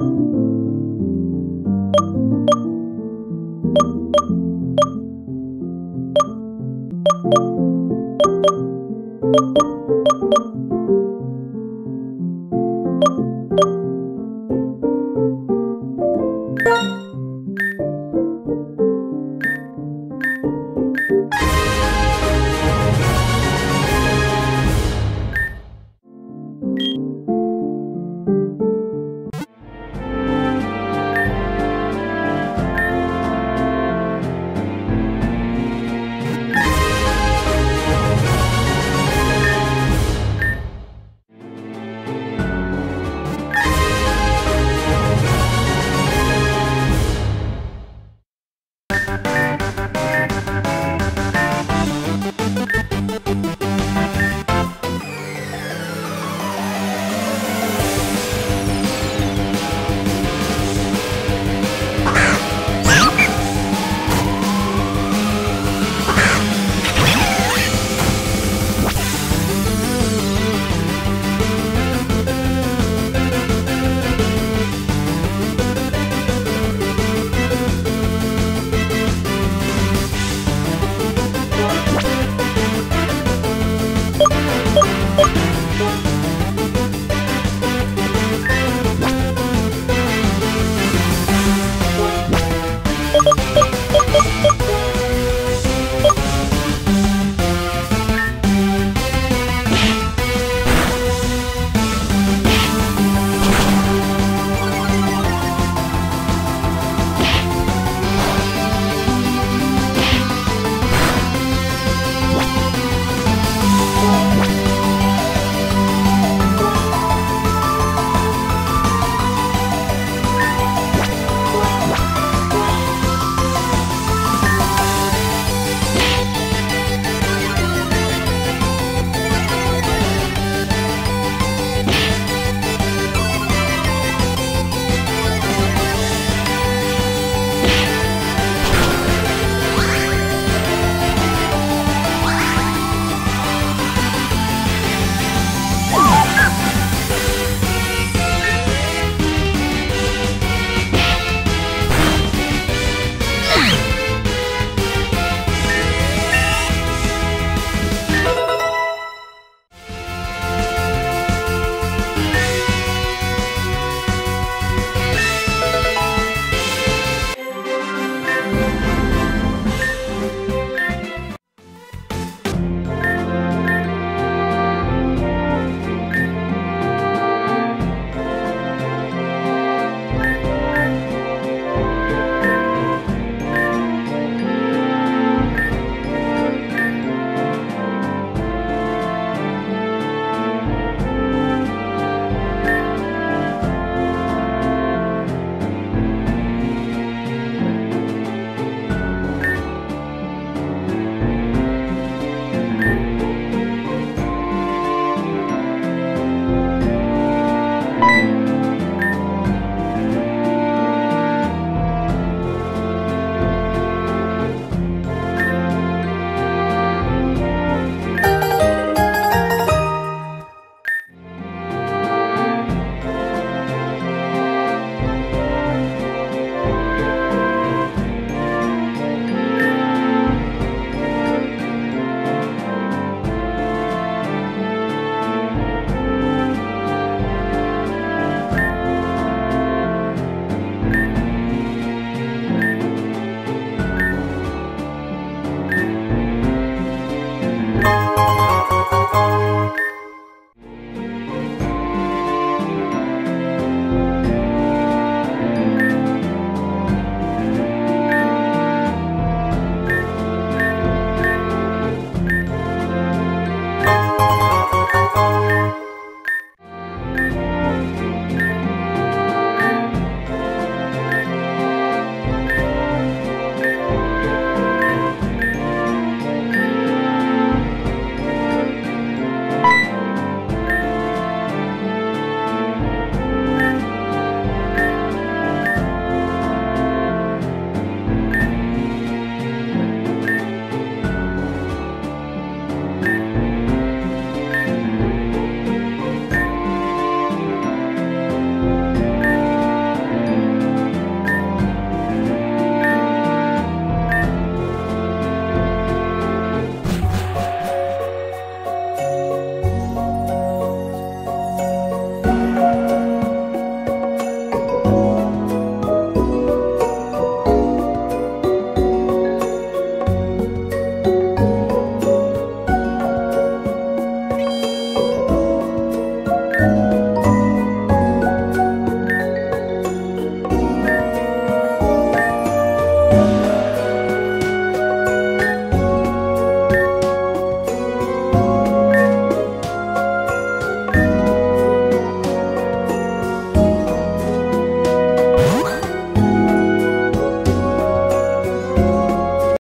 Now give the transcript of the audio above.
you.